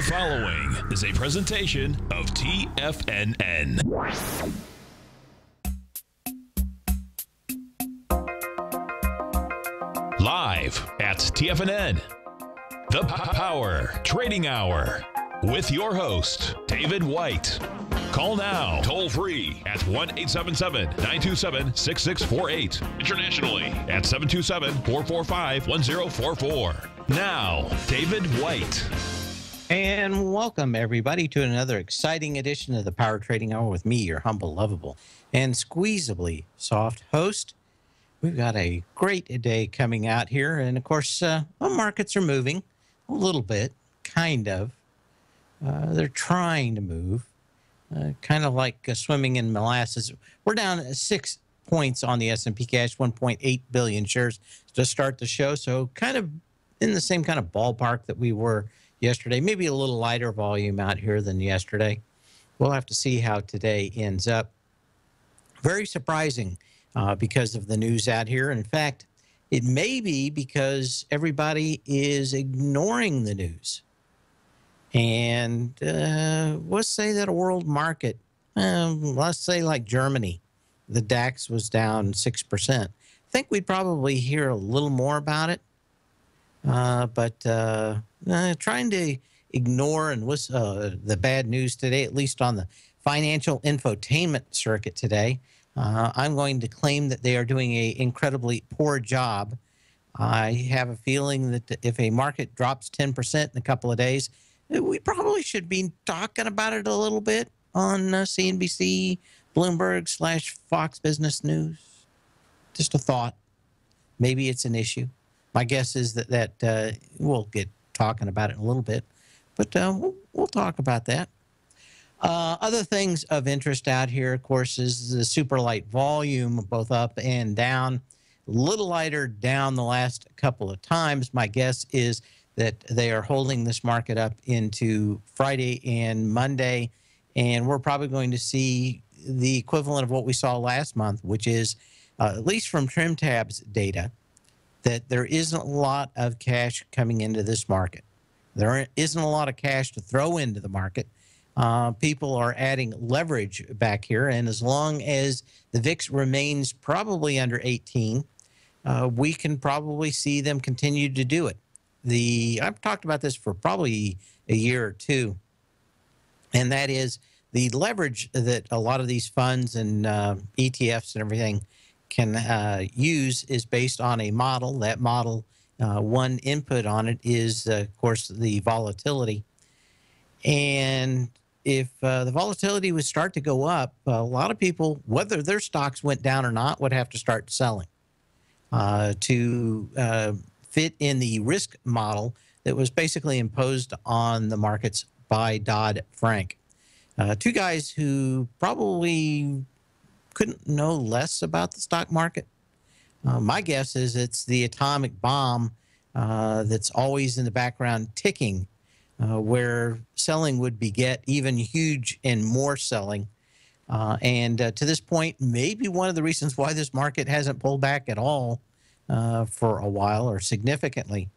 The following is a presentation of TFNN. Live at TFNN. The Power Trading Hour with your host, David White. Call now, toll free at 1 877 927 6648. Internationally at 727 445 1044. Now, David White. And welcome, everybody, to another exciting edition of the Power Trading Hour with me, your humble, lovable, and squeezably soft host. We've got a great day coming out here. And of course, uh, markets are moving a little bit, kind of. Uh, they're trying to move, uh, kind of like uh, swimming in molasses. We're down six points on the S&P cash, 1.8 billion shares to start the show. So kind of in the same kind of ballpark that we were yesterday, maybe a little lighter volume out here than yesterday. We'll have to see how today ends up. Very surprising uh, because of the news out here. In fact, it may be because everybody is ignoring the news. And uh, let's say that a world market, um, let's say like Germany, the DAX was down 6%. I think we'd probably hear a little more about it. Uh, but uh, trying to ignore and was uh, the bad news today, at least on the financial infotainment circuit today. Uh, I'm going to claim that they are doing a incredibly poor job. I have a feeling that if a market drops 10% in a couple of days, we probably should be talking about it a little bit on uh, CNBC, Bloomberg slash Fox Business News. Just a thought. Maybe it's an issue. My guess is that that uh, we'll get talking about it in a little bit, but uh, we'll, we'll, talk about that. Uh, other things of interest out here, of course, is the super light volume, both up and down. A little lighter down the last couple of times. My guess is that they are holding this market up into Friday and Monday, and we're probably going to see the equivalent of what we saw last month, which is, uh, at least from TrimTab's data, that there isn't a lot of cash coming into this market. There isn't a lot of cash to throw into the market. Uh, people are adding leverage back here, and as long as the VIX remains probably under 18, uh, we can probably see them continue to do it. The I've talked about this for probably a year or two, and that is the leverage that a lot of these funds and uh, ETFs and everything can uh, use is based on a model. That model, uh, one input on it is, uh, of course, the volatility. And if uh, the volatility would start to go up, a lot of people, whether their stocks went down or not, would have to start selling uh, to uh, fit in the risk model that was basically imposed on the markets by Dodd Frank. two guys who probably couldn't know less about the stock market? Uh, my guess is it's the atomic bomb uh, that's always in the background ticking, uh, where selling would beget even huge and more selling. Uh, and uh, to this point, maybe one of the reasons why this market hasn't pulled back at all uh, for a while or significantly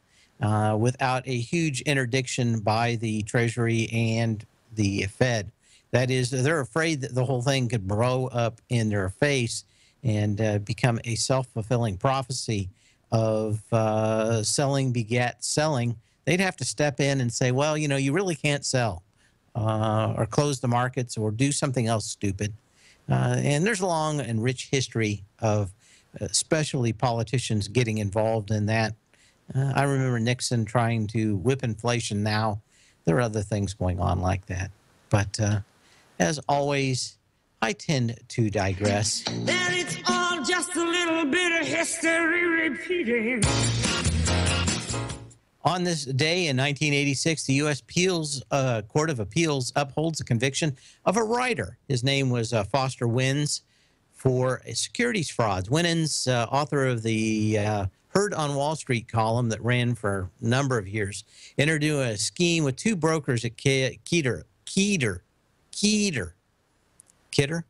without a huge interdiction by the Treasury and the Fed. That is, they're afraid that the whole thing could blow up in their face and uh, become a self fulfilling prophecy of uh, selling begat selling. They'd have to step in and say, well, you know, you really can't sell uh, or close the markets or do something else stupid. Uh, and there's a long and rich history of especially politicians getting involved in that. Uh, I remember Nixon trying to whip inflation now. There are other things going on like that. But uh, as always, I tend to digress. That it's all just a little bit of history repeating. On this day in 1986, the U.S. Appeals, uh, Court of Appeals upholds the conviction of a writer. His name was uh, Foster Winans for securities frauds. Winans, uh, author of the uh, Heard on Wall Street column that ran for a number of years, entered into a scheme with two brokers at Keter Keter, Kidder, Kidder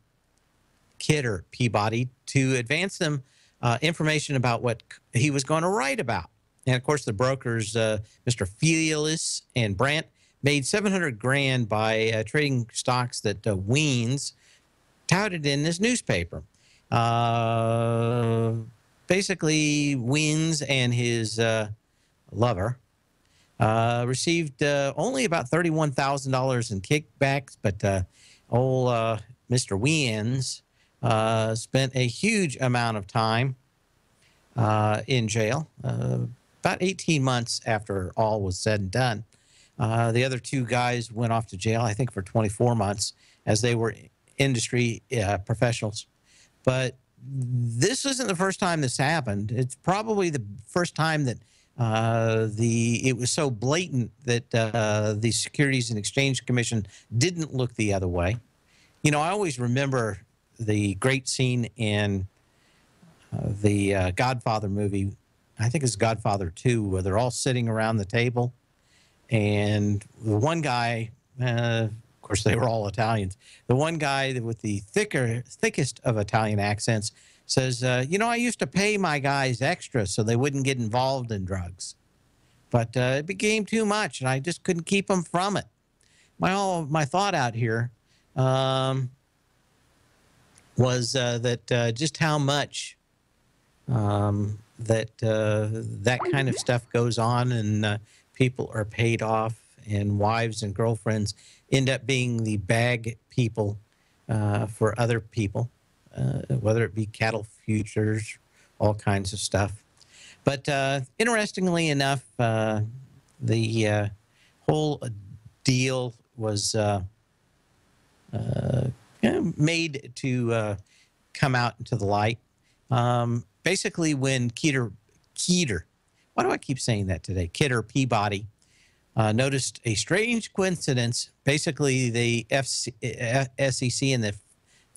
Kidder Peabody to advance them uh, information about what he was going to write about. And of course, the brokers, uh, Mr. Felis and Brant, made 700 grand by uh, trading stocks that uh, Wiens touted in this newspaper. Uh, basically, Wiens and his uh, lover uh, received uh, only about $31,000 in kickbacks, but uh, old uh, Mr. Wiens uh, spent a huge amount of time uh, in jail, uh, about 18 months after all was said and done. The other two guys went off to jail, I think, for 24 months as they were industry professionals. But this isn't the first time this happened. It's probably the first time that uh, the it was so blatant that uh, the Securities and Exchange Commission didn't look the other way. You know, I always remember the great scene in uh, the uh, Godfather movie. I think it's Godfather 2, where they're all sitting around the table. And the one guy, uh, of course, they were all Italians. The one guy with the thicker, thickest of Italian accents says, uh, You know, I used to pay my guys extra so they wouldn't get involved in drugs. But uh, it became too much, and I just couldn't keep them from it. My, all, my thought out here um, was uh, that uh, just how much um, that uh, that kind of stuff goes on, and uh, people are paid off, and wives and girlfriends end up being the bag people for other people, uh, whether it be cattle futures, all kinds of stuff. But uh, interestingly enough, uh, the uh, whole deal was uh, uh, made to come out into the light. Um, basically, when Keter, Keter, why do I keep saying that today? Kidder Peabody uh, noticed a strange coincidence. Basically, the FC, SEC and the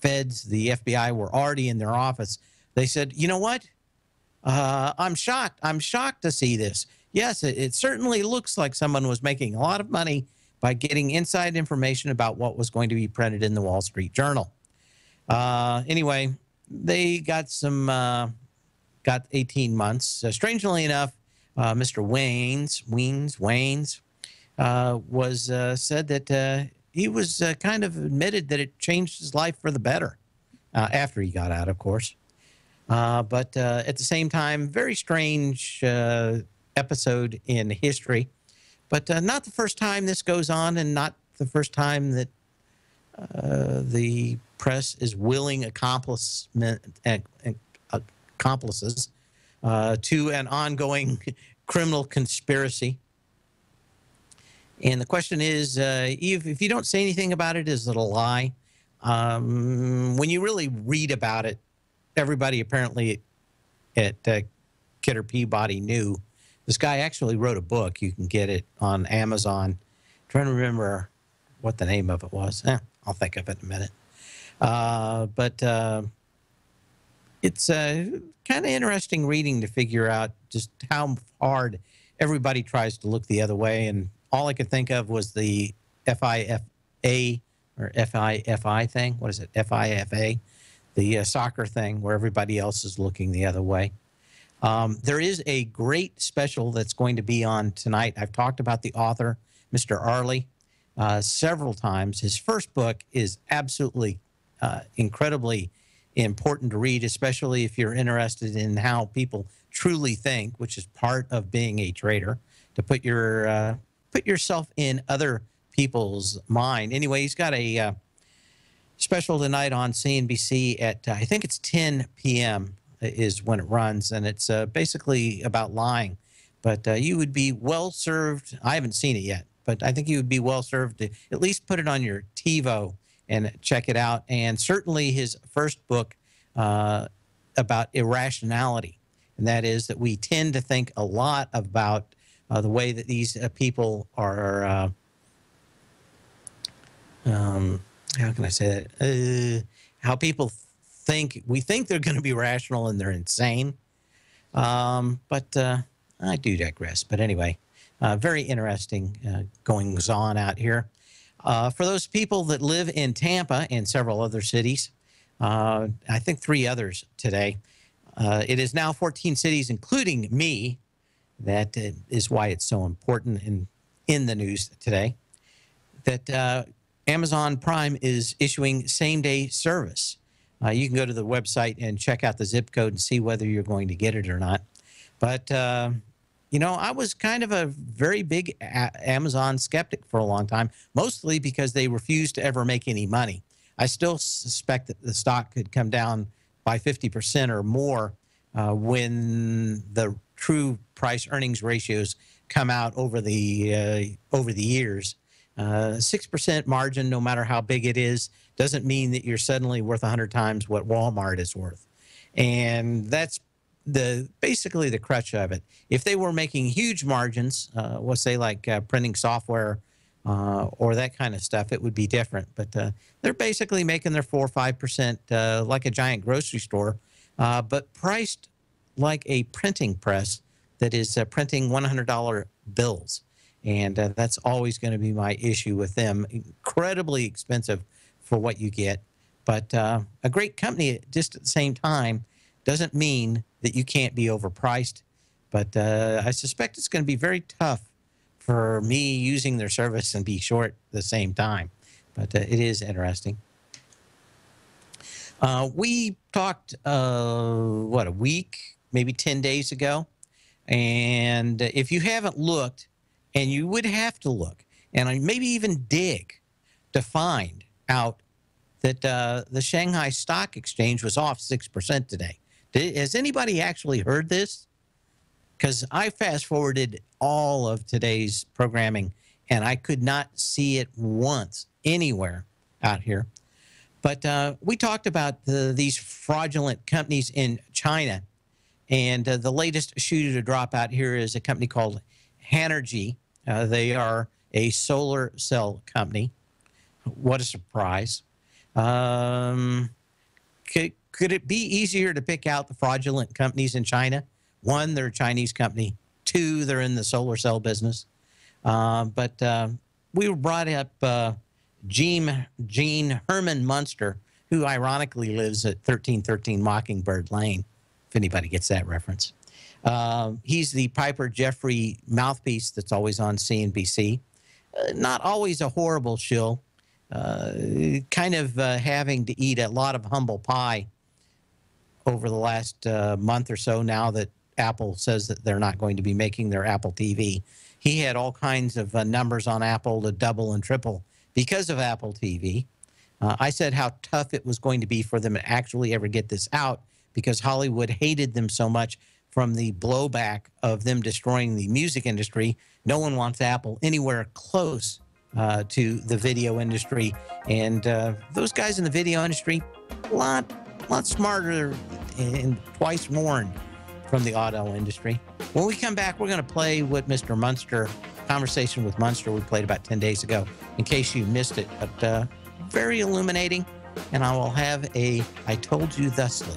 feds, the FBI, were already in their office. They said, "You know what? Uh, I'm shocked. I'm shocked to see this. Yes, it, it certainly looks like someone was making a lot of money by getting inside information about what was going to be printed in the Wall Street Journal. Uh, anyway, they got some, uh, got 18 months. Uh, strangely enough, uh, Mr. Waynes, Weens, Waynes, uh, was uh, said that he was uh, kind of admitted that it changed his life for the better uh, after he got out, of course. Uh, but uh, at the same time, very strange uh, episode in history. But uh, not the first time this goes on, and not the first time that the press is willing accomplices to an ongoing criminal conspiracy. And the question is, uh, if, if you don't say anything about it, is it a lie? Um, when you really read about it, everybody apparently at uh, Kidder Peabody knew. This guy actually wrote a book. You can get it on Amazon. trying to remember what the name of it was. Eh, I'll think of it in a minute. Uh, but uh, it's uh, kind of interesting reading to figure out just how hard everybody tries to look the other way. And all I could think of was the FIFA or FIFA thing. What is it? FIFA, the uh, soccer thing, where everybody else is looking the other way. Um, there is a great special that's going to be on tonight. I've talked about the author, Mr. Ariely, uh, several times. His first book is absolutely uh, incredibly important to read, especially if you're interested in how people truly think, which is part of being a trader, to put your uh, put yourself in other people's mind. Anyway, he's got a uh, special tonight on CNBC at uh, I think it's 10 p.m. is when it runs, and it's uh, basically about lying. But uh, you would be well served. I haven't seen it yet, but I think you would be well served to at least put it on your TiVo and check it out. And certainly his first book uh, about irrationality, and that is that we tend to think a lot about the way that these uh, people are. Uh, um, how can I say that? Uh, how people think we think they're going to be rational and they're insane. Um, but uh, I do digress. But anyway, uh, very interesting uh, goings on out here. Uh, for those people that live in Tampa and several other cities, uh, I think three others today. Uh, it is now 14 cities, including me. That is why it's so important in in the news today. that uh, Amazon Prime is issuing same day service. Uh, you can go to the website and check out the zip code and see whether you're going to get it or not. But, uh, you know, I was kind of a very big a- Amazon skeptic for a long time, mostly because they refused to ever make any money. I still suspect that the stock could come down by 50% or more uh, when the true price earnings ratios come out over the uh, over the years. Uh, six percent margin, no matter how big it is, doesn't mean that you're suddenly worth hundred times what Walmart is worth, and that's the basically the crutch of it. If they were making huge margins, uh, let's say like uh, printing software uh, or that kind of stuff, it would be different. But uh, they're basically making their four or five percent uh, like a giant grocery store, uh, but priced like a printing press that is uh, printing $100 bills. And uh, that's always going to be my issue with them. Incredibly expensive for what you get, but uh, a great company just at the same time doesn't mean that you can't be overpriced. But uh, I suspect it's going to be very tough for me using their service and be short at the same time. But uh, it is interesting. Uh, we talked, uh, what, a week, maybe 10 days ago. And if you haven't looked, and you would have to look, and maybe even dig to find out that uh, the Shanghai Stock Exchange was off 6% today. Did, has anybody actually heard this? Because I fast forwarded all of today's programming and I could not see it once anywhere out here. But uh, we talked about the, these fraudulent companies in China. And uh, the latest shooter to drop out here is a company called Hanergy. Uh, they are a solar cell company. What a surprise. Um, could, could it be easier to pick out the fraudulent companies in China? One, they're a Chinese company. Two, they're in the solar cell business. Uh, but uh, we brought up uh, Gene, Gene Herman Munster, who ironically lives at 1313 Mockingbird Lane, if anybody gets that reference. Uh, he's the Piper Jaffray mouthpiece that's always on CNBC. Uh, not always a horrible shill, uh, kind of uh, having to eat a lot of humble pie over the last uh, month or so now that Apple says that they're not going to be making their Apple TV. He had all kinds of uh, numbers on Apple to double and triple because of Apple TV. Uh, I said how tough it was going to be for them to actually ever get this out because Hollywood hated them so much from the blowback of them destroying the music industry. No one wants Apple anywhere close uh, to the video industry. And uh, those guys in the video industry, a lot, lot smarter and twice warned from the auto industry. When we come back, we're going to play what Mr. Munster, conversation with Munster we played about 10 days ago, in case you missed it. But uh, very illuminating. And I will have a I told you thusly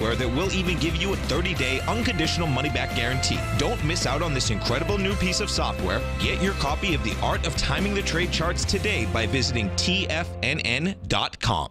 that will even give you a 30 day unconditional money back guarantee. Don't miss out on this incredible new piece of software. Get your copy of The Art of Timing the Trade Charts today by visiting TFNN.com.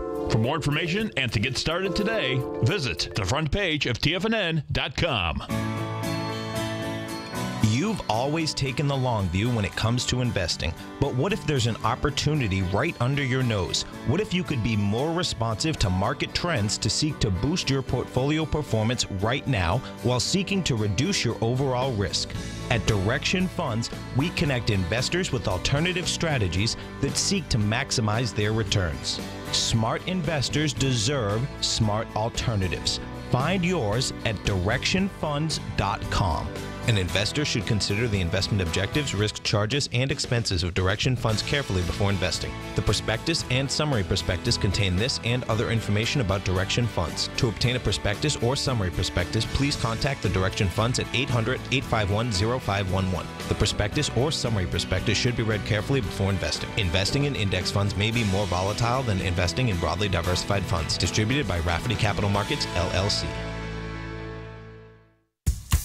For more information and to get started today, visit the front page of TFNN.com. You've always taken the long view when it comes to investing, but what if there's an opportunity right under your nose? What if you could be more responsive to market trends to seek to boost your portfolio performance right now while seeking to reduce your overall risk? At Direction Funds, we connect investors with alternative strategies that seek to maximize their returns. Smart investors deserve smart alternatives. Find yours at directionfunds.com. An investor should consider the investment objectives, risk charges, and expenses of Direction Funds carefully before investing. The prospectus and summary prospectus contain this and other information about Direction Funds. To obtain a prospectus or summary prospectus, please contact the Direction Funds at 800 851 0511. The prospectus or summary prospectus should be read carefully before investing. Investing in index funds may be more volatile than investing in broadly diversified funds. Distributed by Rafferty Capital Markets, LLC.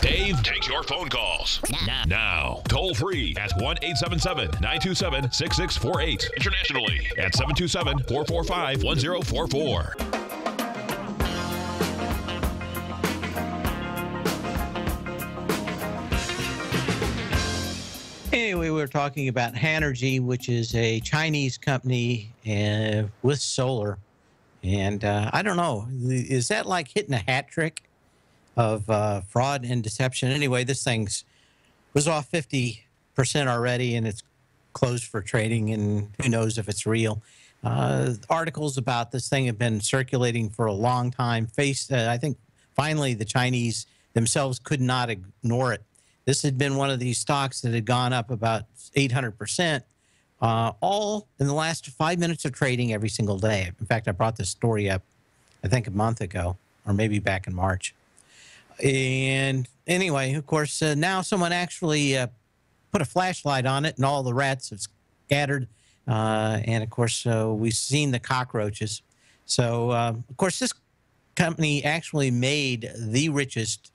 Dave takes your phone calls now. now. Toll free at 1 877 927 6648. Internationally at 727 445 1044. Anyway, we're talking about Hanergy, which is a Chinese company uh, with solar. And uh, I don't know, is that like hitting a hat trick of uh, fraud and deception? Anyway, this thing's was off 50% already and it's closed for trading, and who knows if it's real. Uh, articles about this thing have been circulating for a long time. Face, uh, I think finally the Chinese themselves could not ignore it this had been one of these stocks that had gone up about 800%, uh, all in the last five minutes of trading every single day. In fact, I brought this story up, I think, a month ago, or maybe back in March. And anyway, of course, uh, now someone actually uh, put a flashlight on it, and all the rats have scattered. Uh, and of course, uh, we've seen the cockroaches. So, uh, of course, this company actually made the richest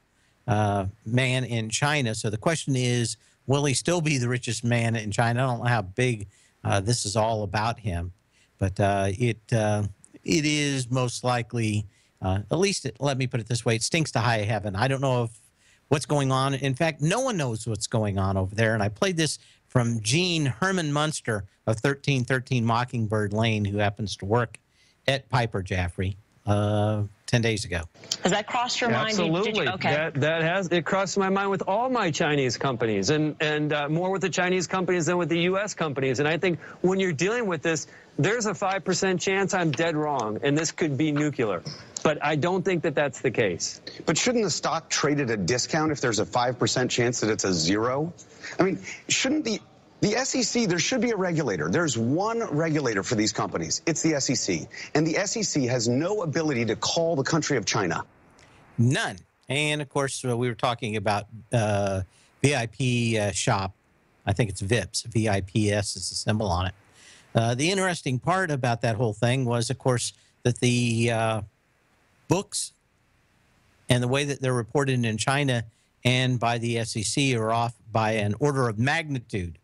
uh, man in China. So the question is, will he still be the richest man in China? I don't know how big this is all about him, but it it is most likely. Uh, at least, it, let me put it this way: it stinks to high heaven. I don't know if what's going on. In fact, no one knows what's going on over there. And I played this from Gene Herman Munster of 1313 Mockingbird Lane, who happens to work at Piper Jaffray. Uh, 10 days ago. Has that crossed your mind? Absolutely. Did you, okay. That, that has it crossed my mind with all my Chinese companies, and and uh, more with the Chinese companies than with the U.S. companies. And I think when you're dealing with this, there's a five percent chance I'm dead wrong, and this could be nuclear. But I don't think that that's the case. But shouldn't the stock trade at a discount if there's a 5% chance that it's a zero? I mean, shouldn't the the SEC, there should be a regulator. There's one regulator for these companies. It's the SEC. And the SEC has no ability to call the country of China. None. And of course, uh, we were talking about uh, VIP uh, shop. I think it's VIPS. VIPS is the symbol on it. Uh, the interesting part about that whole thing was, of course, that the uh, books and the way that they're reported in China and by the SEC are off by an order of magnitude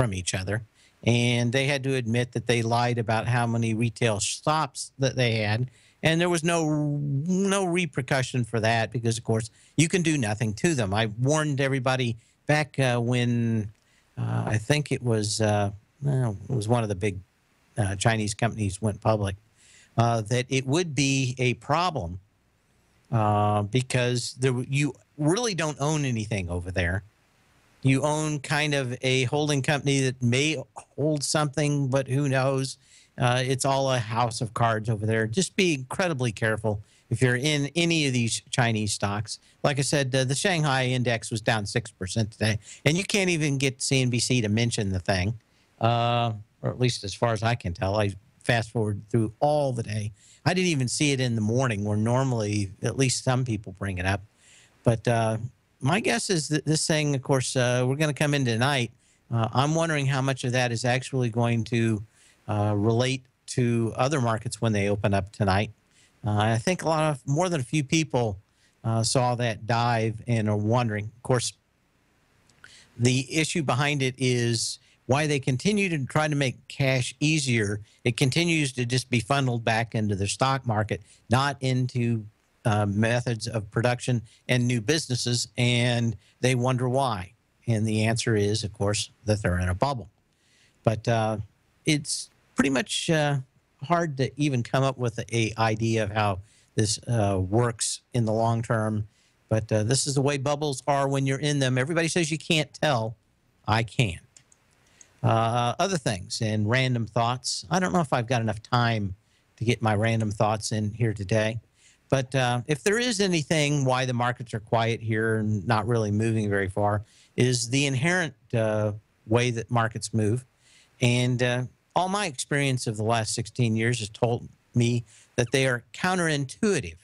from each other. And they had to admit that they lied about how many retail stops that they had. And there was no no repercussion for that because, of course, you can do nothing to them. I warned everybody back uh, when uh, I think it was uh, well, it was one of the big uh, Chinese companies went public uh, that it would be a problem uh, because there you really don't own anything over there. You own kind of a holding company that may hold something, but who knows? Uh, it's all a house of cards over there. Just be incredibly careful if you're in any of these Chinese stocks. Like I said, uh, the Shanghai index was down 6% today, and you can't even get CNBC to mention the thing, uh, or at least as far as I can tell. I fast forward through all the day. I didn't even see it in the morning, where normally at least some people bring it up. But uh, my guess is that this thing, of course, uh, we're going to come in tonight. Uh, I'm wondering how much of that is actually going to uh, relate to other markets when they open up tonight. Uh, I think a lot of more than a few people uh, saw that dive and are wondering. Of course, the issue behind it is why they continue to try to make cash easier. It continues to just be funneled back into the stock market, not into uh, methods of production and new businesses, and they wonder why. And the answer is, of course, that they're in a bubble. But uh, it's pretty much uh, hard to even come up with a idea of how this uh, works in the long term. But uh, this is the way bubbles are when you're in them. Everybody says you can't tell. I can. Uh, other things and random thoughts. I don't know if I've got enough time to get my random thoughts in here today. But uh, if there is anything why the markets are quiet here and not really moving very far, is the inherent uh, way that markets move. And uh, all my experience of the last 16 years has told me that they are counterintuitive.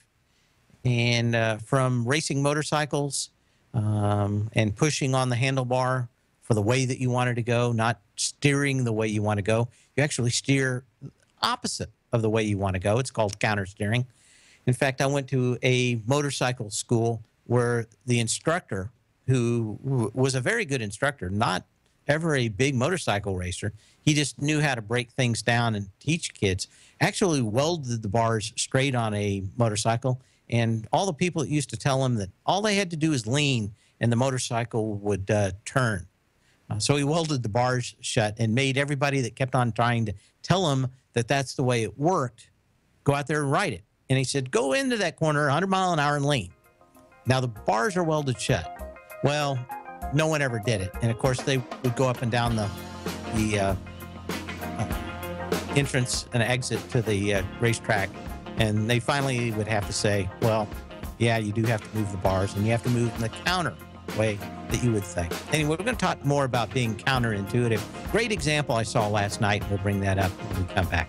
And uh, from racing motorcycles um, and pushing on the handlebar for the way that you wanted to go, not steering the way you want to go, you actually steer opposite of the way you want to go. It's called counter steering. In fact, I went to a motorcycle school where the instructor, who was a very good instructor, not ever a big motorcycle racer, he just knew how to break things down and teach kids, actually welded the bars straight on a motorcycle. And all the people that used to tell him that all they had to do is lean and the motorcycle would uh, turn. Uh, so he welded the bars shut and made everybody that kept on trying to tell him that that's the way it worked go out there and ride it. And he said, go into that corner 100 mile an hour and lean. Now the bars are welded shut. Well, no one ever did it. And of course, they would go up and down the, the uh, uh, entrance and exit to the uh, racetrack. And they finally would have to say, well, yeah, you do have to move the bars and you have to move in the counter way that you would think. Anyway, we're going to talk more about being counterintuitive. Great example I saw last night. We'll bring that up when we come back.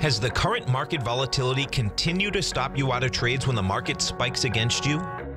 Has the current market volatility continued to stop you out of trades when the market spikes against you?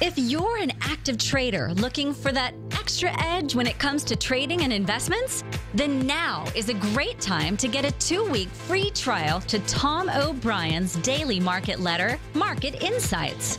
If you're an active trader looking for that extra edge when it comes to trading and investments, then now is a great time to get a two week free trial to Tom O'Brien's daily market letter, Market Insights.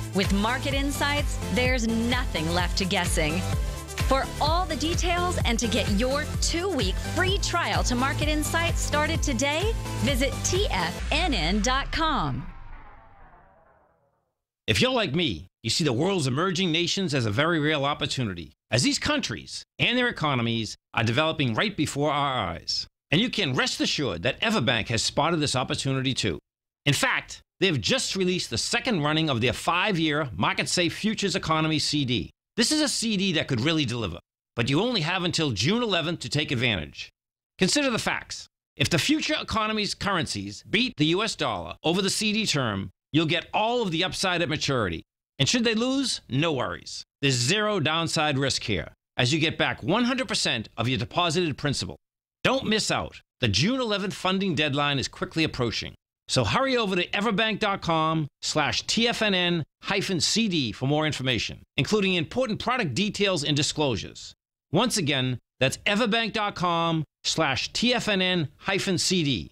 With market insights, there's nothing left to guessing. For all the details and to get your two week free trial to Market Insights started today, visit TFNN.com. If you're like me, you see the world's emerging nations as a very real opportunity, as these countries and their economies are developing right before our eyes. And you can rest assured that Everbank has spotted this opportunity too. In fact, They've just released the second running of their five year Market Safe Futures Economy CD. This is a CD that could really deliver, but you only have until June 11th to take advantage. Consider the facts. If the future economy's currencies beat the US dollar over the CD term, you'll get all of the upside at maturity. And should they lose, no worries. There's zero downside risk here, as you get back 100% of your deposited principal. Don't miss out. The June 11th funding deadline is quickly approaching. So hurry over to everbank.com slash TFNN hyphen CD for more information, including important product details and disclosures. Once again, that's everbank.com slash TFNN hyphen CD.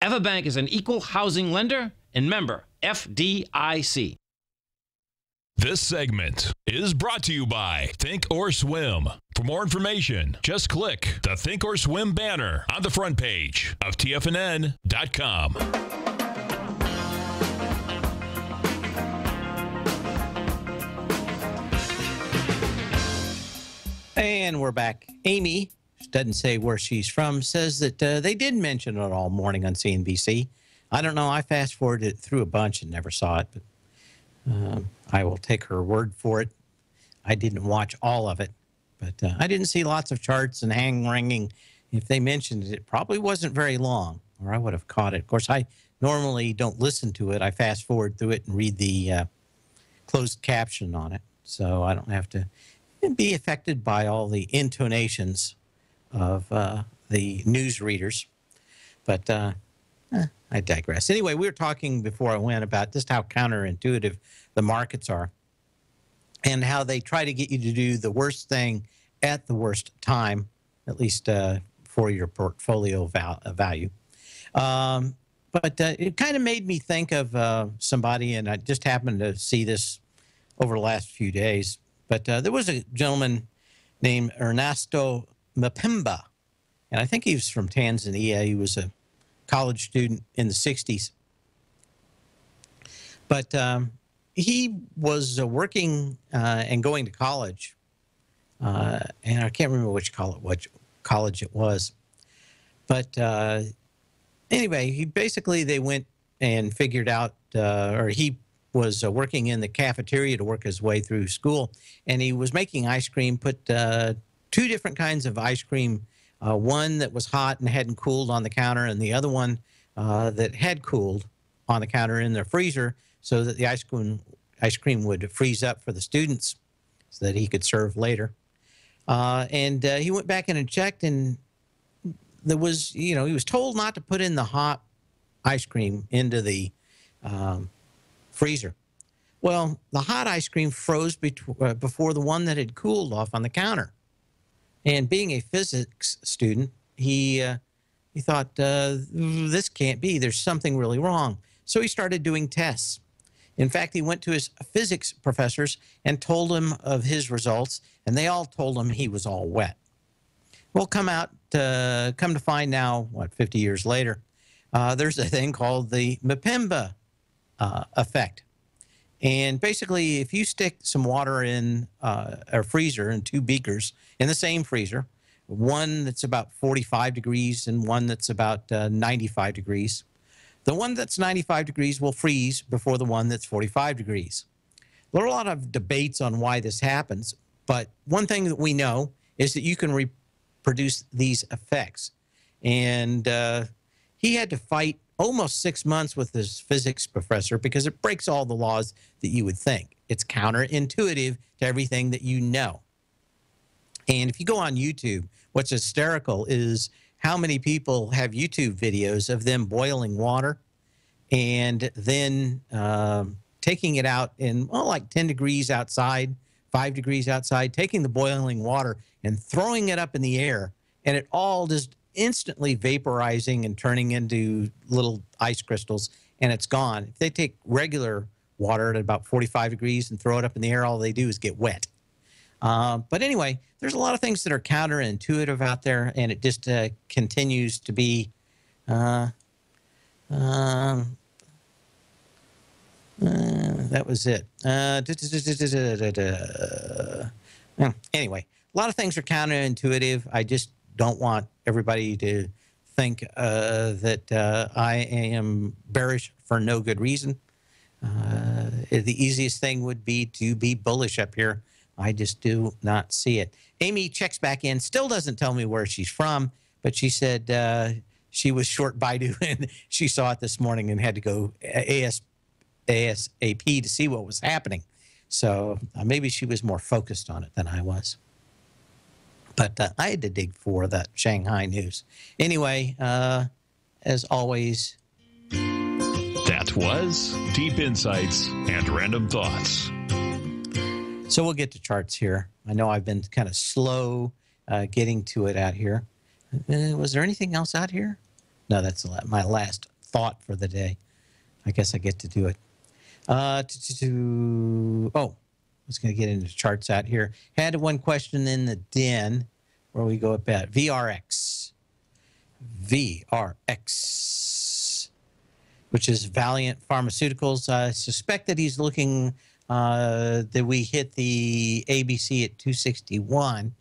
Everbank is an equal housing lender and member FDIC. This segment is brought to you by Think or Swim. For more information, just click the Think or Swim banner on the front page of TFNN.com. And we're back. Amy doesn't say where she's from, says that uh, they did mention it all morning on CNBC. I don't know. I fast forwarded through a bunch and never saw it, but um, I will take her word for it. I didn't watch all of it, but uh, I didn't see lots of charts and hang ringing. If they mentioned it, it probably wasn't very long, or I would have caught it. Of course, I normally don't listen to it. I fast forward through it and read the uh, closed caption on it, so I don't have to be affected by all the intonations of uh, the news readers. But uh, eh, I digress. Anyway, we were talking before I went about just how counterintuitive the markets are and how they try to get you to do the worst thing at the worst time, at least uh, for your portfolio val- uh, value. Um, but uh, it kind of made me think of uh, somebody, and I just happened to see this over the last few days. But uh, there was a gentleman named Ernesto Mpemba, and I think he was from Tanzania. He was a college student in the 60s. But um, he was uh, working uh, and going to college, uh, and I can't remember which college, which college it was. But uh, anyway, he basically they went and figured out, uh, or he was uh, working in the cafeteria to work his way through school, and he was making ice cream. Put two different kinds of ice cream, one that was hot and hadn't cooled on the counter, and the other one that had cooled on the counter in the freezer so that the ice cream ice cream would freeze up for the students so that he could serve later. Uh, and uh, he went back in and checked, and there was, you know, he was told not to put in the hot ice cream into the um, freezer. Well, the hot ice cream froze uh, before the one that had cooled off on the counter. And being a physics student, he uh, he thought uh, this can't be. There's something really wrong. So he started doing tests. In fact, he went to his physics professors and told them of his results, and they all told him he was all wet. Well, come out to come to find now, what 50 years later, uh, there's a thing called the Mpemba uh, effect, and basically, if you stick some water in uh, a freezer in two beakers in the same freezer, one that's about 45 degrees and one that's about uh, 95 degrees, the one that's 95 degrees will freeze before the one that's 45 degrees. There are a lot of debates on why this happens, but one thing that we know is that you can reproduce these effects. And uh, he had to fight almost six months with his physics professor because it breaks all the laws that you would think. It's counterintuitive to everything that you know. And if you go on YouTube, what's hysterical is how many people have YouTube videos of them boiling water and then um, taking it out in well, like 10 degrees outside, five degrees outside, taking the boiling water and throwing it up in the air, and it all just instantly vaporizing and turning into little ice crystals, and it's gone. If they take regular water at about 45 degrees and throw it up in the air, all they do is get wet. Uh, but anyway, there's a lot of things that are counterintuitive out there, and it just uh, continues to be. Uh, um, uh, that was it. Anyway, a lot of things are counterintuitive. I just don't want everybody to think uh, that I am bearish for no good reason. the easiest thing would be to be bullish up here I just do not see it. Amy checks back in, still doesn't tell me where she's from, but she said uh, she was short Baidu and she saw it this morning and had to go AS, ASAP to see what was happening. So uh, maybe she was more focused on it than I was. But uh, I had to dig for that Shanghai news. Anyway, uh, as always, that was Deep Insights and Random Thoughts. So we'll get to charts here. I know I've been kind of slow uh, getting to it out here. Uh, was there anything else out here? No, that's my last thought for the day. I guess I get to do it. Uh, to, to, to, oh, was going to get into charts out here. Had one question in the den where we go up at VRX. VRX, which is Valeant Pharmaceuticals. I suspect that he's looking uh, that we hit the ABC at 261.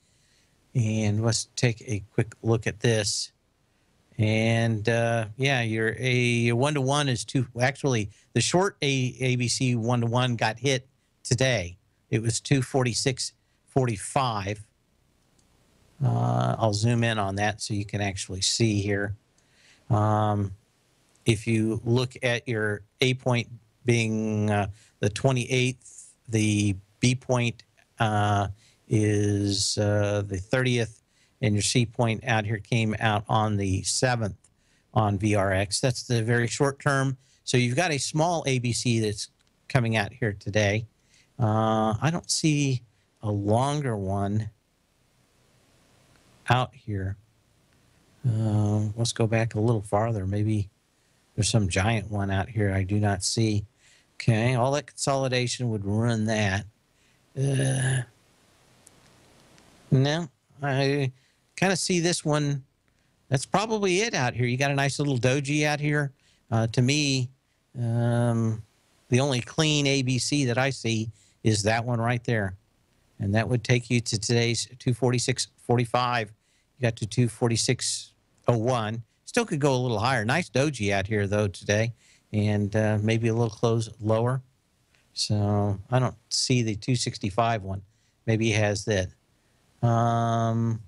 And let's take a quick look at this. And uh, yeah, your a one to one is two. Actually, the short a, ABC one to one got hit today. It was 246.45. Uh, I'll zoom in on that so you can actually see here. Um, if you look at your A point being uh, the 28th. The B point uh, is uh, the 30th, and your C point out here came out on the 7th on VRX. That's the very short term. So you've got a small ABC that's coming out here today. Uh, I don't see a longer one out here. Uh, let's go back a little farther. Maybe there's some giant one out here I do not see. Okay, all that consolidation would run that. Uh, no, I kind of see this one. That's probably it out here. You got a nice little doji out here. Uh, to me, um, the only clean ABC that I see is that one right there. And that would take you to today's 246.45. You got to 246.01. Still could go a little higher. Nice doji out here, though, today. And uh, maybe a little close lower. So I don't see the 265 one. Maybe he has that. Um,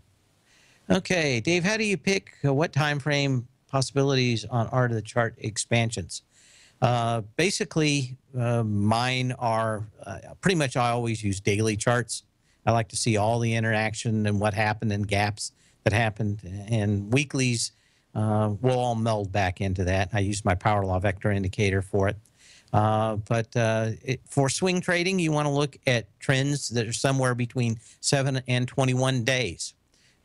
okay, Dave, how do you pick uh, what time frame possibilities on art of the chart expansions? Uh, basically, uh, mine are uh, pretty much I always use daily charts. I like to see all the interaction and what happened and gaps that happened. And weeklies uh, will all meld back into that. I use my power law vector indicator for it. Uh, but uh, it, for swing trading, you want to look at trends that are somewhere between 7 and 21 days.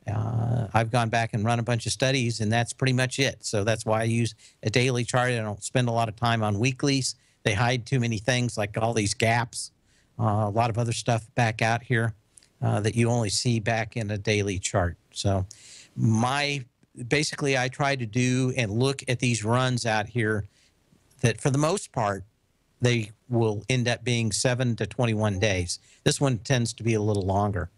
Uh, I've gone back and run a bunch of studies, and that's pretty much it. So that's why I use a daily chart. I don't spend a lot of time on weeklies. They hide too many things, like all these gaps, uh, a lot of other stuff back out here uh, that you only see back in a daily chart. So my basically, I try to do and look at these runs out here that, for the most part, they will end up being seven to 21 days. This one tends to be a little longer,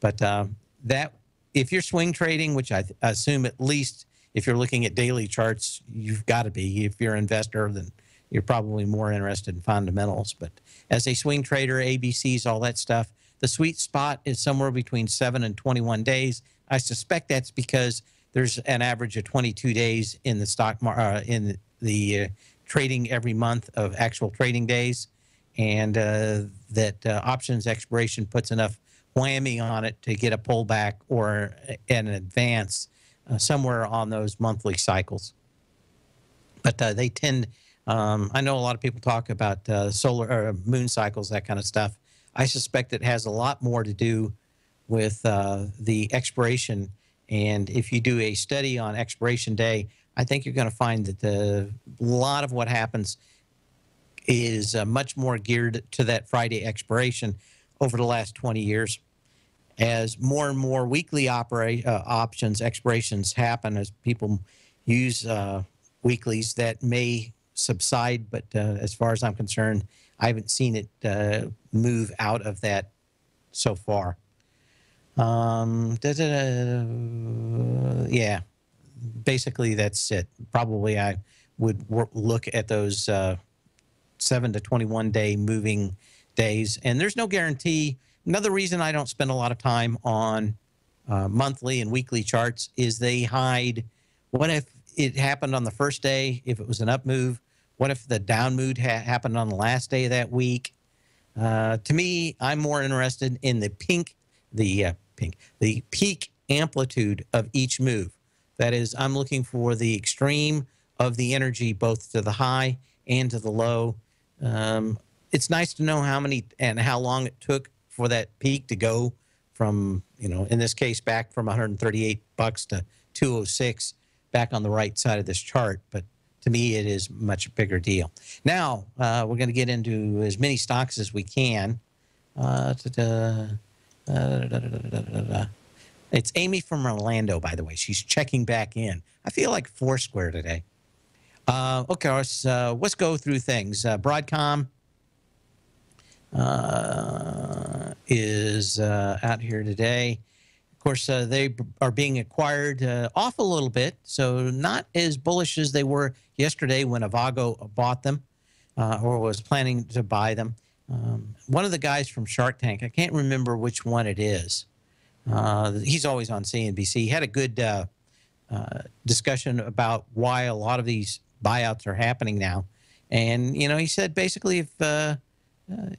but uh, that if you're swing trading, which I assume at least if you're looking at daily charts, you've got to be. If you're an investor, then you're probably more interested in fundamentals. But as a swing trader, ABCs, all that stuff, the sweet spot is somewhere between seven and 21 days. I suspect that's because there's an average of 22 days in the stock uh, in the uh, trading every month of actual trading days, and uh, that uh, options expiration puts enough whammy on it to get a pullback or an advance uh, somewhere on those monthly cycles. But uh, they tend, um, I know a lot of people talk about uh, solar or moon cycles, that kind of stuff. I suspect it has a lot more to do with uh, the expiration. And if you do a study on expiration day, I think you're going to find that the, a lot of what happens is uh, much more geared to that Friday expiration over the last 20 years. As more and more weekly opera, uh, options expirations happen, as people use uh, weeklies, that may subside. But uh, as far as I'm concerned, I haven't seen it uh, move out of that so far. Um, yeah, basically that's it. Probably I would look at those uh, seven to 21 day moving days, and there's no guarantee. Another reason I don't spend a lot of time on uh, monthly and weekly charts is they hide what if it happened on the first day, if it was an up move, what if the down move ha- happened on the last day of that week. Uh, to me, I'm more interested in the pink, the uh, pink, the peak amplitude of each move. That is, I'm looking for the extreme of the energy, both to the high and to the low. Um, it's nice to know how many and how long it took for that peak to go from, you know, in this case, back from 138 bucks to 206 back on the right side of this chart. But to me, it is much bigger deal. Now, uh, we're going to get into as many stocks as we can. Uh, it's Amy from Orlando, by the way. She's checking back in. I feel like Foursquare today. Uh, okay, let's, uh, let's go through things. Uh, Broadcom is uh, out here today. Of course, uh, they are being acquired off a little bit, so not as bullish as they were yesterday when Avago bought them or was planning to buy them. Um, one of the guys from Shark Tank, I can't remember which one it is. Uh, he's always on CNBC. He had a good uh, uh, discussion about why a lot of these buyouts are happening now. And, you know, he said basically if uh, uh,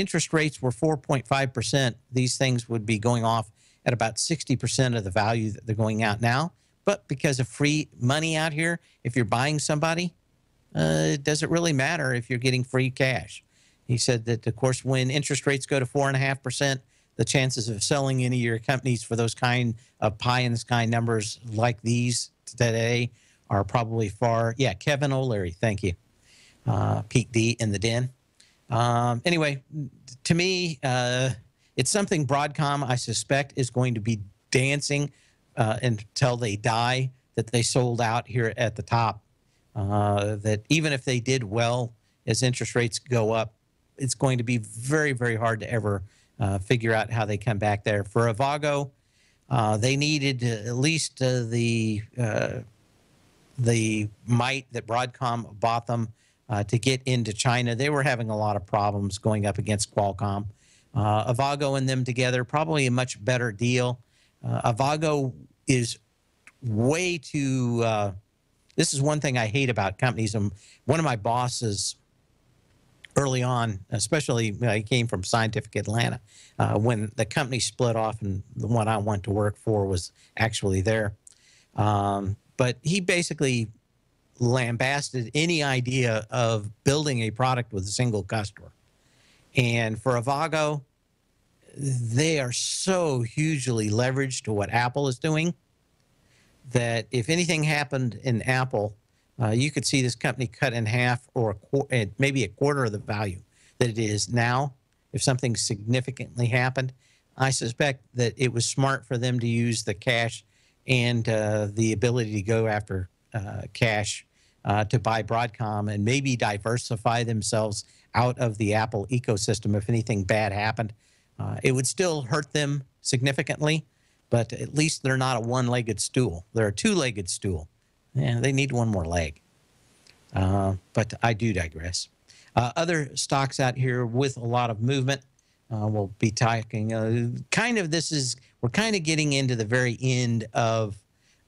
interest rates were 4.5%, these things would be going off at about 60% of the value that they're going out now. But because of free money out here, if you're buying somebody, uh, it really matter if you're getting free cash? He said that, of course, when interest rates go to 4.5%, the chances of selling any of your companies for those kind of pie in the sky numbers like these today are probably far. Yeah, Kevin O'Leary, thank you. Uh, Pete D in the den. Um, anyway, to me, uh, it's something Broadcom, I suspect, is going to be dancing uh, until they die. That they sold out here at the top. Uh, that even if they did well as interest rates go up, it's going to be very, very hard to ever uh, figure out how they come back there. For Avago, uh, they needed at least uh, the the might that Broadcom bought them uh, to get into China. They were having a lot of problems going up against Qualcomm. Uh, Avago and them together, probably a much better deal. Uh, Avago is way too. Uh, this is one thing I hate about companies. And one of my bosses early on, especially I came from Scientific Atlanta, uh, when the company split off and the one I went to work for was actually there. Um, but he basically lambasted any idea of building a product with a single customer. And for Avago, they are so hugely leveraged to what Apple is doing that if anything happened in Apple, uh, you could see this company cut in half or a, maybe a quarter of the value that it is now. If something significantly happened, I suspect that it was smart for them to use the cash and uh, the ability to go after uh, cash uh, to buy Broadcom and maybe diversify themselves out of the Apple ecosystem if anything bad happened. Uh, it would still hurt them significantly, but at least they're not a one legged stool. They're a two legged stool. Yeah, they need one more leg. Uh, but I do digress. Uh, other stocks out here with a lot of movement. Uh, we'll be talking uh, kind of this is we're kind of getting into the very end of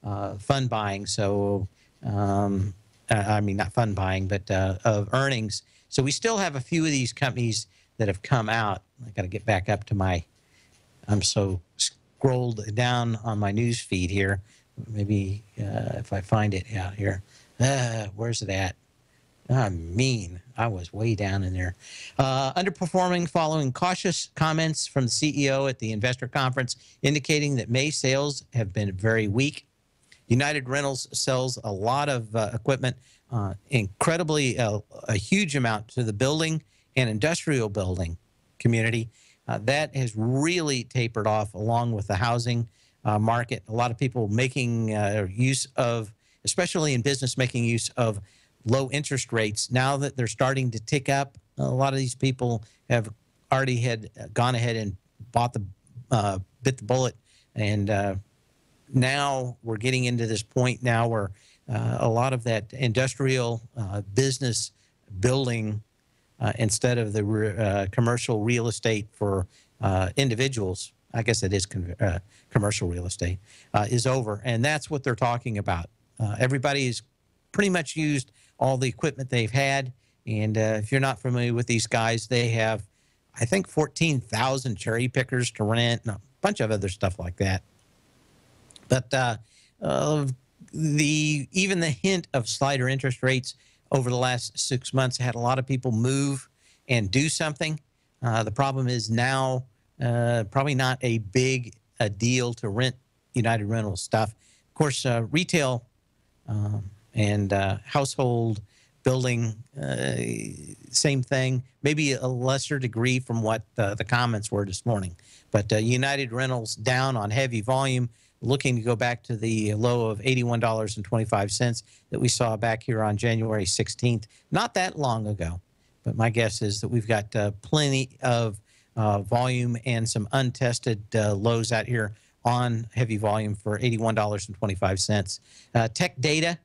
uh, fund buying. So um, I mean not fund buying, but uh, of earnings. So we still have a few of these companies that have come out. I got to get back up to my. I'm so scrolled down on my news feed here. Maybe uh, if I find it out here. Uh, where's it at? I mean, I was way down in there. Uh, underperforming following cautious comments from the CEO at the investor conference indicating that May sales have been very weak. United Rentals sells a lot of uh, equipment, uh, incredibly uh, a huge amount to the building and industrial building community. Uh, that has really tapered off along with the housing uh, market. A lot of people making use of, especially in business, making use of low interest rates. Now that they're starting to tick up, a lot of these people have already had gone ahead and bought the uh, bit the bullet, and uh, now we're getting into this point now where uh, a lot of that industrial uh, business building uh, instead of the re- uh, commercial real estate for individuals. I guess it is commercial real estate is over, and that's what they're talking about. everybody's pretty much used all the equipment they've had. And uh, if you're not familiar with these guys, they have, I think, 14,000 cherry pickers to rent and a bunch of other stuff like that. But uh, uh, the even the hint of slighter interest rates over the last six months had a lot of people move and do something. Uh, the problem is now uh, probably not a big a deal to rent United Rentals stuff. Of course, uh, retail um, and uh, household building, uh, same thing, maybe a lesser degree from what uh, the comments were this morning. But uh, United Rentals down on heavy volume, looking to go back to the low of $81.25 that we saw back here on January 16th, not that long ago. But my guess is that we've got uh, plenty of uh, volume and some untested lows out here on heavy volume for $81.25. tech data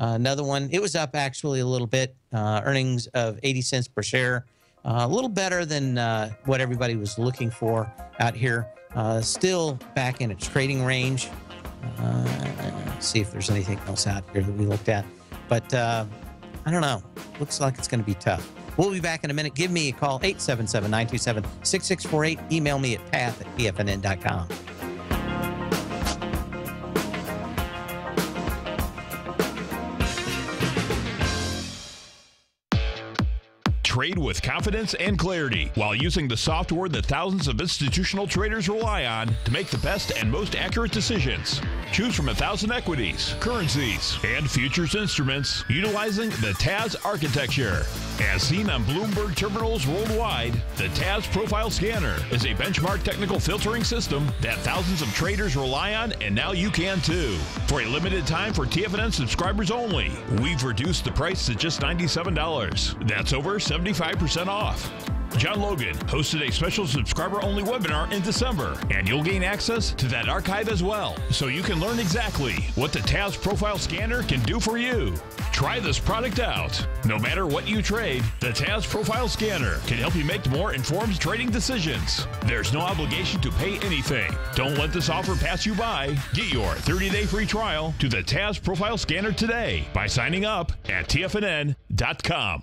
uh, another one, it was up actually a little bit, uh, earnings of 80 cents per share. Uh, a little better than uh, what everybody was looking for out here. Uh, still back in its trading range. Uh, see if there's anything else out here that we looked at. But I don't know. Looks like it's going to be tough. We'll be back in a minute. Give me a call, 877 927 6648. Email me at path at tfnn.com. Trade with confidence and clarity while using the software that thousands of institutional traders rely on to make the best and most accurate decisions. Choose from a thousand equities, currencies, and futures instruments utilizing the TAS architecture. As seen on Bloomberg terminals worldwide, the TAS Profile Scanner is a benchmark technical filtering system that thousands of traders rely on, and now you can too. For a limited time for TFNN subscribers only, we've reduced the price to just $97. That's over 75% off. John Logan hosted a special subscriber only webinar in December, and you'll gain access to that archive as well, so you can learn exactly what the TAS Profile Scanner can do for you. Try this product out. No matter what you trade, the TAS Profile Scanner can help you make more informed trading decisions. There's no obligation to pay anything. Don't let this offer pass you by. Get your 30 day free trial to the TAS Profile Scanner today by signing up at TFNN.com.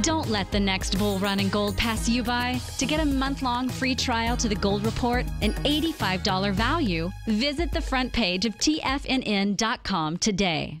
Don't let the next bull run in gold pass you by. To get a month long free trial to the Gold Report, an $85 value, visit the front page of TFNN.com today.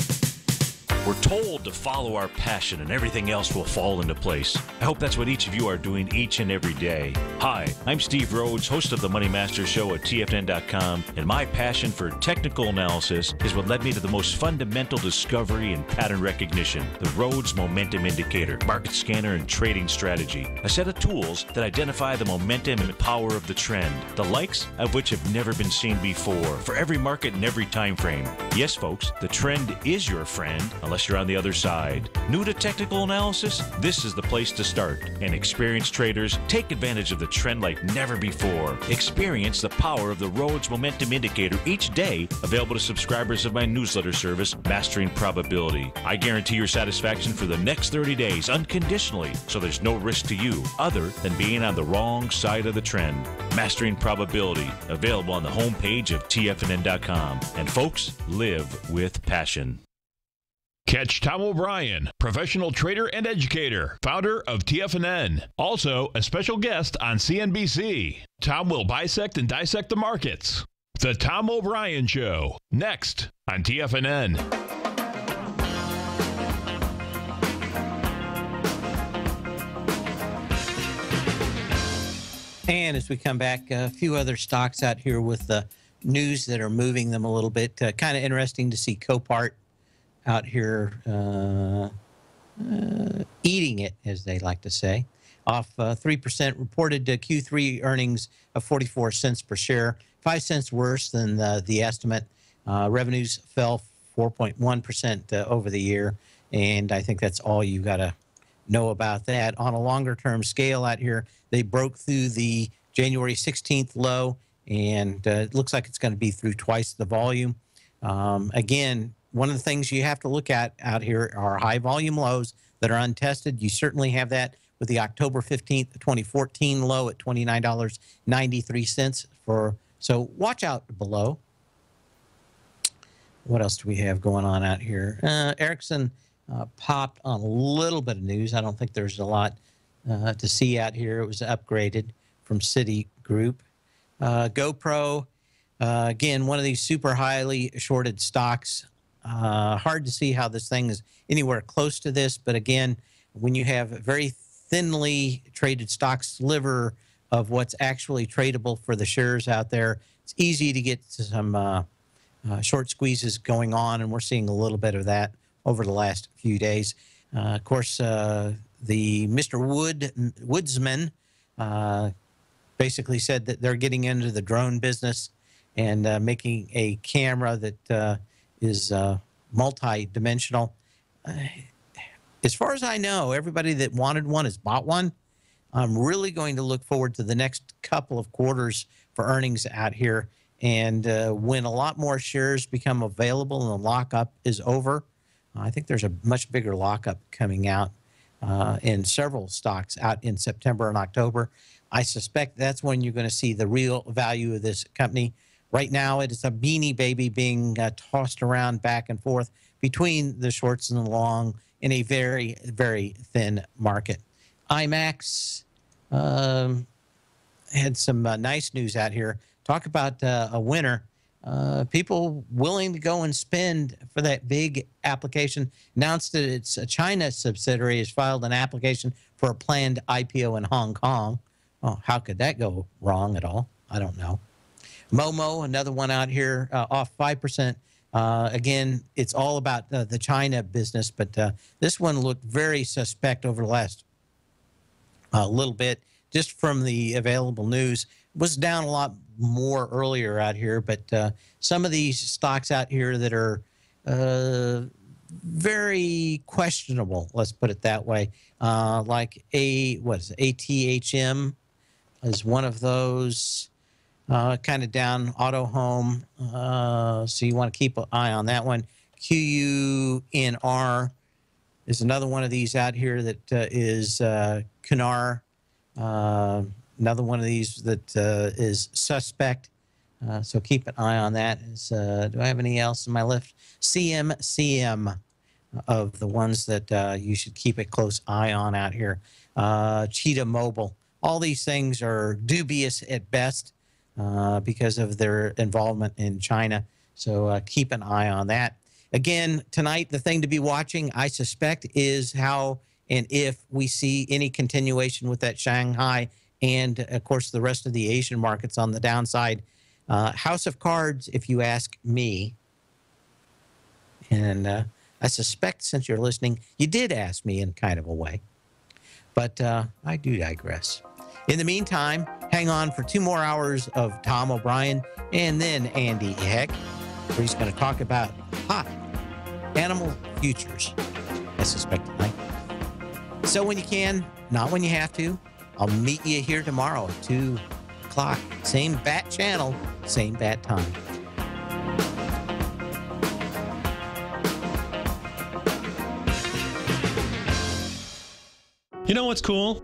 We're told to follow our passion and everything else will fall into place. I hope that's what each of you are doing each and every day. Hi, I'm Steve Rhodes, host of the Money Master Show at TFN.com, and my passion for technical analysis is what led me to the most fundamental discovery in pattern recognition the Rhodes Momentum Indicator, market scanner, and trading strategy. A set of tools that identify the momentum and power of the trend, the likes of which have never been seen before, for every market and every time frame. Yes, folks, the trend is your friend unless you're on the other side. New to technical analysis? This is the place to start. And experienced traders take advantage of the trend like never before. Experience the power of the Rhodes Momentum Indicator each day, available to subscribers of my newsletter service, Mastering Probability. I guarantee your satisfaction for the next 30 days unconditionally, so there's no risk to you other than being on the wrong side of the trend. Mastering Probability, available on the homepage of TFNN.com. And folks, live with passion. Catch Tom O'Brien, professional trader and educator, founder of TFNN, also a special guest on CNBC. Tom will bisect and dissect the markets. The Tom O'Brien Show, next on TFNN. And as we come back, a few other stocks out here with the news that are moving them a little bit. Uh, kind of interesting to see Copart out here uh, uh, eating it, as they like to say, off uh, 3%. Reported Q3 earnings of 44 cents per share, 5 cents worse than the, the estimate. Uh, revenues fell 4.1% uh, over the year, and I think that's all you got to know about that. On a longer term scale out here, they broke through the January 16th low, and uh, it looks like it's going to be through twice the volume. Um, again, one of the things you have to look at out here are high volume lows that are untested. You certainly have that with the October 15th, 2014 low at $29.93 for so watch out below. what else do we have going on out here? Uh, Ericsson uh, popped on a little bit of news. I don't think there's a lot uh, to see out here. It was upgraded from Citigroup. Uh, GoPro, uh, again, one of these super highly shorted stocks. Uh, hard to see how this thing is anywhere close to this, but again, when you have very thinly traded stock sliver of what's actually tradable for the shares out there, it's easy to get to some uh, uh, short squeezes going on, and we're seeing a little bit of that over the last few days. Uh, of course, uh, the Mr. Wood Woodman uh, basically said that they're getting into the drone business and making a camera that uh, is multi-dimensional. as far as I know, everybody that wanted one has bought one. I'm really going to look forward to the next couple of quarters for earnings out here. And uh, when a lot more shares become available and the lockup is over, I think there's a much bigger lockup coming out uh, in several stocks out in September and October. I suspect that's when you're going to see the real value of this company. Right now, it is a beanie baby being uh, tossed around back and forth between the shorts and the long in a very, very thin market. IMAX um, had some uh, nice news out here. Talk about uh, a winner. Uh, people willing to go and spend for that big application announced that its China subsidiary has filed an application for a planned IPO in Hong Kong. How could that go wrong at all? I don't know. Momo, another one out here, uh, off 5%. Uh, again, it's all about uh, the China business, but uh, this one looked very suspect over the last uh, little bit, just from the available news. Was down a lot more earlier out here, but uh, some of these stocks out here that are very questionable, let's put it that way, like a what is it, ATHM is one of those uh, kind of down Autohome. Uh, so you want to keep an eye on that one. QUNR is another one of these out here that uh, is uh, Qunar. Uh, another one of these that uh, is suspect. Uh, so keep an eye on that. Is, uh, do I have any else in my list? CMCM of the ones that you should keep a close eye on out here. Cheetah Mobile. All these things are dubious at best. Uh, because of their involvement in China. So uh, keep an eye on that. Again, tonight, the thing to be watching, I suspect, is how and if we see any continuation with that Shanghai and, of course, the rest of the Asian markets on the downside. Uh, House of Cards, if you ask me, and uh, I suspect since you're listening, you did ask me in kind of a way, but uh, I do digress. In the meantime, hang on for two more hours of Tom O'Brien and then Andy Heck, where he's going to talk about hot animal futures, I suspect tonight. So when you can, not when you have to, I'll meet you here tomorrow at 2 o'clock. Same bat channel, same bat time. You know what's cool?